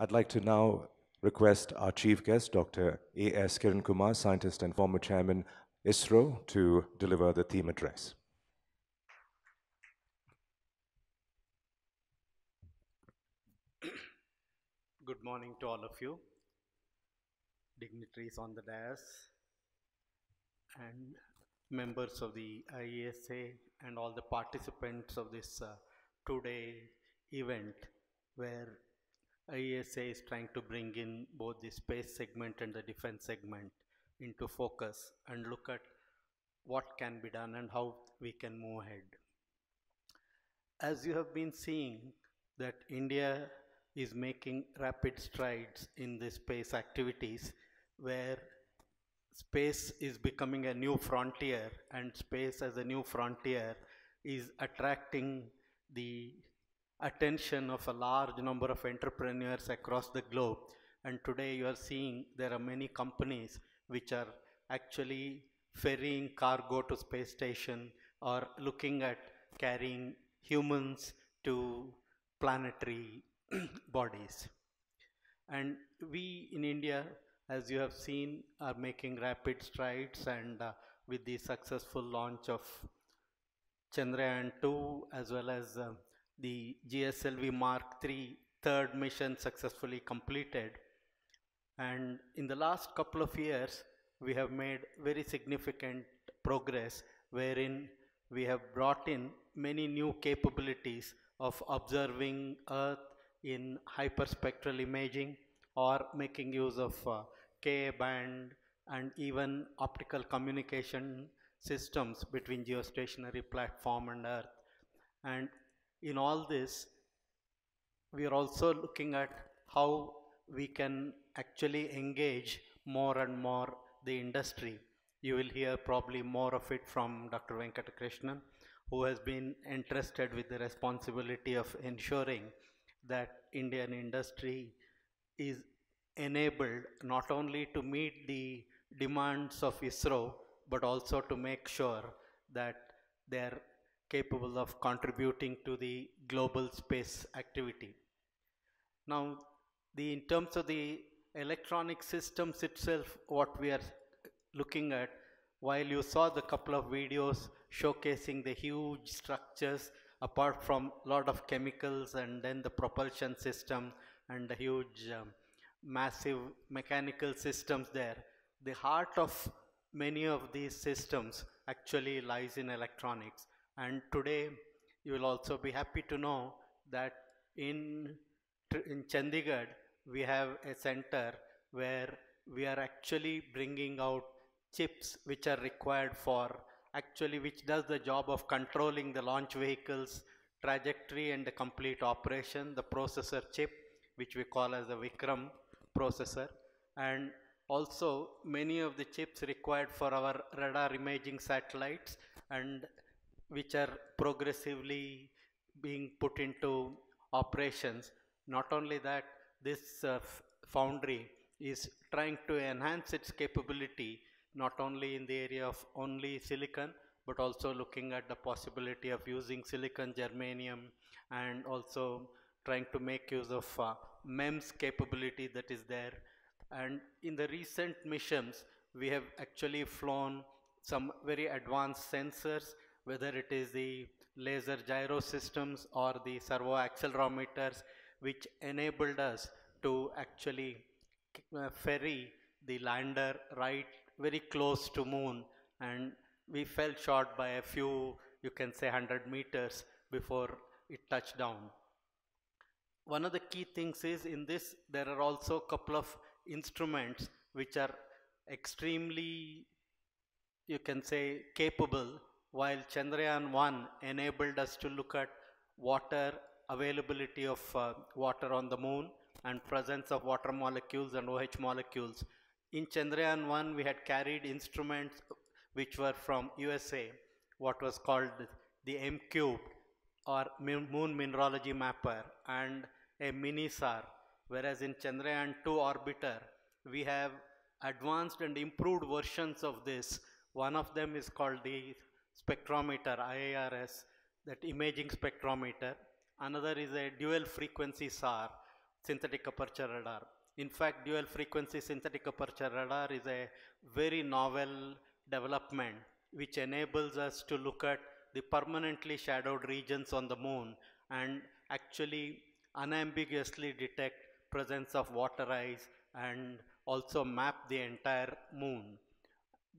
I'd like to now request our chief guest, Dr. A.S. Kiran Kumar, scientist and former chairman ISRO, to deliver the theme address. Good morning to all of you, dignitaries on the dais, and members of the IESA, and all the participants of this uh, two-day event where Uh, IESA is trying to bring in both the space segment and the defense segment into focus and look at what can be done and how we can move ahead. As you have been seeing that India is making rapid strides in the space activities where space is becoming a new frontier and space as a new frontier is attracting the attention of a large number of entrepreneurs across the globe. And today you are seeing there are many companies which are actually ferrying cargo to space station or looking at carrying humans to planetary bodies. And we in India, as you have seen, are making rapid strides and uh, with the successful launch of Chandrayaan 2 as well as uh, the GSLV Mark III third mission successfully completed. And in the last couple of years, we have made very significant progress wherein we have brought in many new capabilities of observing Earth in hyperspectral imaging or making use of uh, Ka band and even optical communication systems between geostationary platform and Earth. And in all this, we are also looking at how we can actually engage more and more the industry. You will hear probably more of it from Dr. Venkatakrishnan, who has been entrusted with the responsibility of ensuring that Indian industry is enabled not only to meet the demands of ISRO, but also to make sure that their capable of contributing to the global space activity. Now, the, in terms of the electronic systems itself, what we are looking at, while you saw the couple of videos showcasing the huge structures apart from a lot of chemicals and then the propulsion system and the huge um, massive mechanical systems there, the heart of many of these systems actually lies in electronics. And today, you will also be happy to know that in, in Chandigarh, we have a center where we are actually bringing out chips which are required for actually which does the job of controlling the launch vehicles trajectory and the complete operation, the processor chip, which we call as the Vikram processor, and also many of the chips required for our radar imaging satellites. And which are progressively being put into operations. Not only that, this uh, foundry is trying to enhance its capability not only in the area of only silicon, but also looking at the possibility of using silicon germanium and also trying to make use of uh, MEMS capability that is there. And in the recent missions, we have actually flown some very advanced sensors whether it is the laser gyro systems or the servo accelerometers, which enabled us to actually uh, ferry the lander right very close to moon. And we fell short by a few you can say 100 meters before it touched down. One of the key things is in this there are also a couple of instruments which are extremely you can say capable while Chandrayaan 1 enabled us to look at water availability of uh, water on the moon and presence of water molecules and OH molecules. In Chandrayaan 1, we had carried instruments which were from USA, what was called the M-Cube or Moon Mineralogy Mapper and a mini-SAR, whereas in Chandrayaan 2 orbiter, we have advanced and improved versions of this. One of them is called the spectrometer, IIRS, that imaging spectrometer. Another is a dual frequency SAR, synthetic aperture radar. In fact, dual frequency synthetic aperture radar is a very novel development which enables us to look at the permanently shadowed regions on the moon and actually unambiguously detect presence of water ice and also map the entire moon.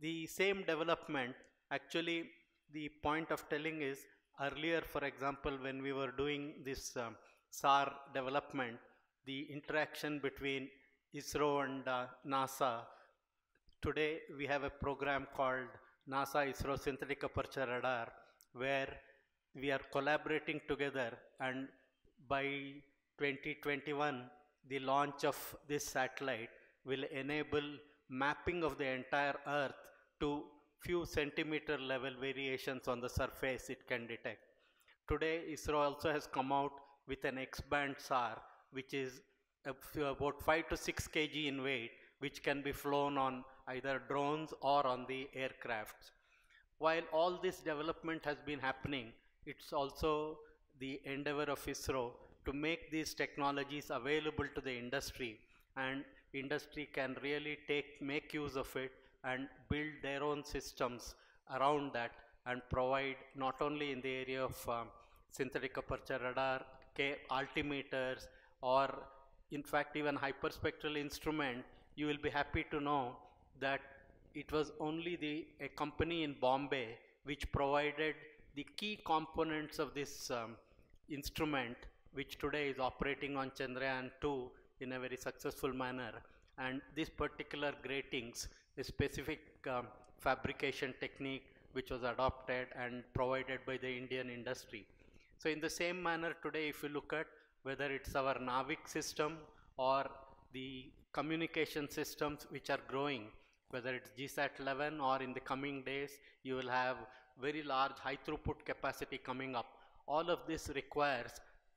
The same development actually the point of telling is earlier for example when we were doing this um, SAR development the interaction between ISRO and uh, NASA today we have a program called NASA ISRO Synthetic Aperture Radar where we are collaborating together and by 2021 the launch of this satellite will enable mapping of the entire earth to few centimeter level variations on the surface it can detect. Today ISRO also has come out with an X-band SAR which is about 5 to 6 kg in weight which can be flown on either drones or on the aircrafts. While all this development has been happening, it's also the endeavor of ISRO to make these technologies available to the industry and industry can really take make use of it and build their own systems around that and provide not only in the area of um, synthetic aperture radar, altimeters or in fact even hyperspectral instrument, you will be happy to know that it was only the, a company in Bombay which provided the key components of this um, instrument which today is operating on Chandrayaan 2 in a very successful manner. And these particular gratings specific um, fabrication technique which was adopted and provided by the Indian industry. So in the same manner today if you look at whether it's our NAVIC system or the communication systems which are growing whether it's GSAT 11 or in the coming days you will have very large high throughput capacity coming up. All of this requires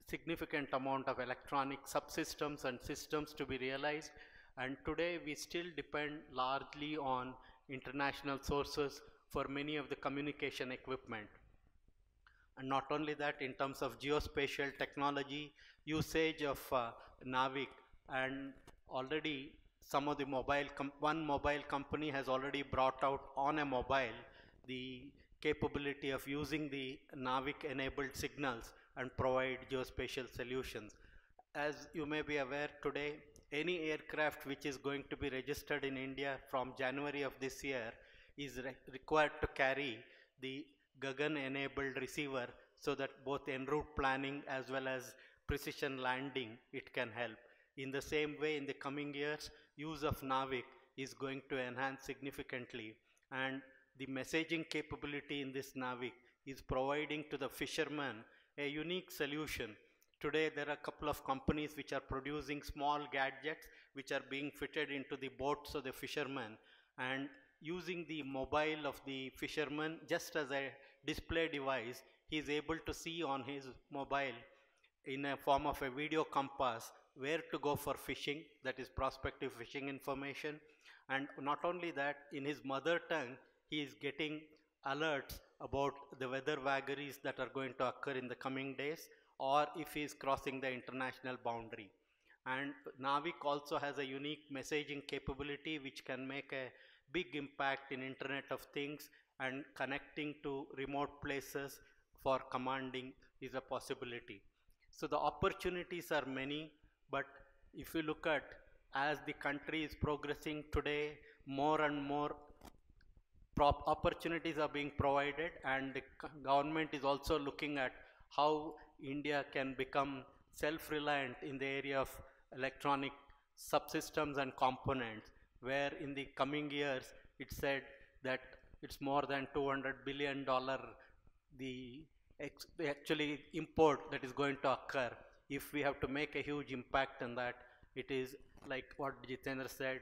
significant amount of electronic subsystems and systems to be realized and today we still depend largely on international sources for many of the communication equipment. And not only that, in terms of geospatial technology, usage of uh, NAVIC and already some of the mobile, one mobile company has already brought out on a mobile the capability of using the NAVIC enabled signals and provide geospatial solutions. As you may be aware today, any aircraft which is going to be registered in India from January of this year is re required to carry the Gagan enabled receiver so that both en route planning as well as precision landing it can help. In the same way in the coming years use of NAVIC is going to enhance significantly and the messaging capability in this NAVIC is providing to the fisherman a unique solution Today there are a couple of companies which are producing small gadgets which are being fitted into the boats of the fishermen. And using the mobile of the fisherman just as a display device he is able to see on his mobile in a form of a video compass where to go for fishing that is prospective fishing information. And not only that in his mother tongue he is getting alerts about the weather vagaries that are going to occur in the coming days or if he is crossing the international boundary. And NAVIC also has a unique messaging capability which can make a big impact in Internet of Things and connecting to remote places for commanding is a possibility. So the opportunities are many, but if you look at as the country is progressing today, more and more opportunities are being provided and the government is also looking at how India can become self-reliant in the area of electronic subsystems and components, where in the coming years it said that it's more than 200 billion dollar the actually import that is going to occur. If we have to make a huge impact on that it is like what Jitendra said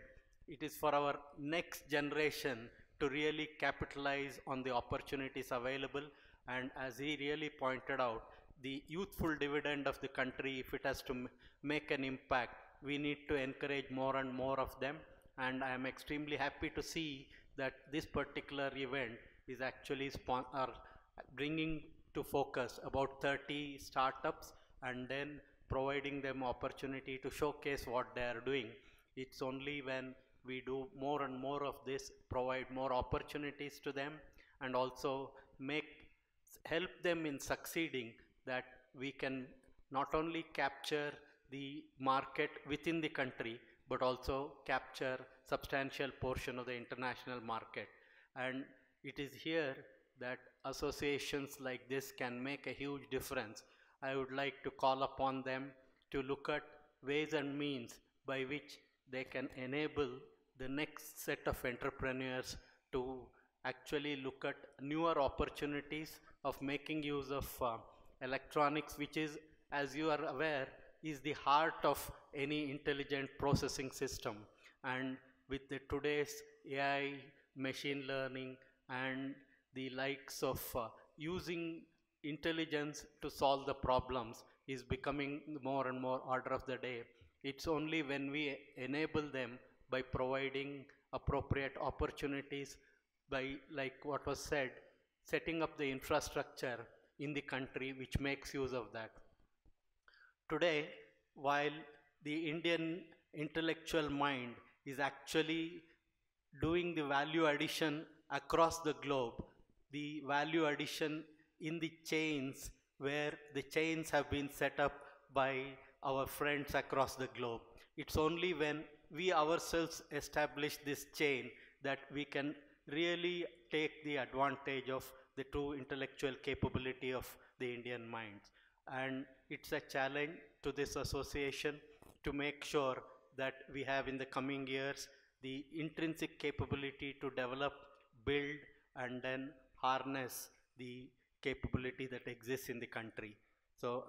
it is for our next generation to really capitalize on the opportunities available. And as he really pointed out the youthful dividend of the country, if it has to make an impact, we need to encourage more and more of them. And I am extremely happy to see that this particular event is actually bringing to focus about 30 startups and then providing them opportunity to showcase what they are doing. It's only when we do more and more of this, provide more opportunities to them, and also make help them in succeeding that we can not only capture the market within the country but also capture substantial portion of the international market. And it is here that associations like this can make a huge difference. I would like to call upon them to look at ways and means by which they can enable the next set of entrepreneurs to actually look at newer opportunities of making use of uh, electronics, which is, as you are aware, is the heart of any intelligent processing system. And with the today's AI, machine learning, and the likes of uh, using intelligence to solve the problems is becoming more and more order of the day. It's only when we enable them by providing appropriate opportunities by, like what was said, setting up the infrastructure in the country which makes use of that. Today, while the Indian intellectual mind is actually doing the value addition across the globe, the value addition in the chains where the chains have been set up by our friends across the globe. It's only when we ourselves establish this chain that we can really take the advantage of the true intellectual capability of the Indian minds. And it's a challenge to this association to make sure that we have in the coming years the intrinsic capability to develop, build, and then harness the capability that exists in the country. So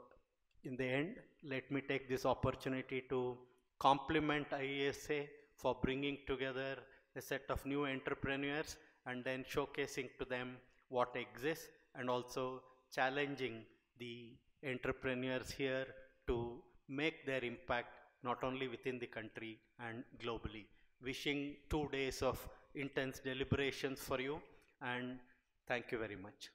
in the end, let me take this opportunity to compliment IESA for bringing together a set of new entrepreneurs and then showcasing to them what exists and also challenging the entrepreneurs here to make their impact not only within the country and globally. Wishing two days of intense deliberations for you and thank you very much.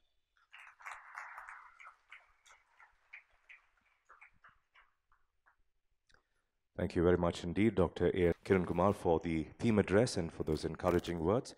Thank you very much indeed, Dr. A. Kiran Kumar, for the theme address and for those encouraging words.